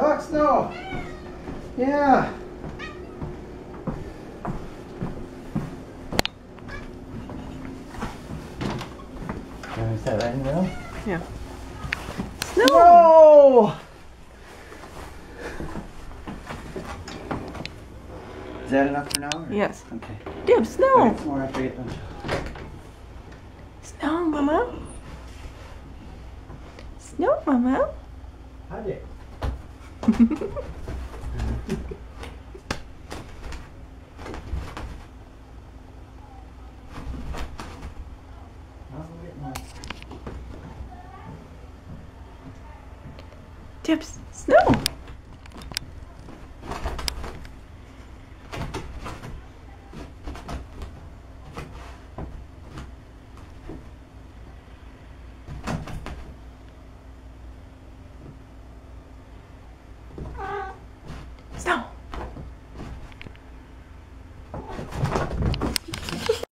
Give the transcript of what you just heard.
Look, snow. Yeah. Is that right now? Yeah. Snow! No! Is that enough for now? or- Yes. Okay. Dib, snow! Okay, More after I get done. Snow, Mama! Snow, Mama! Hi Dibs, snow!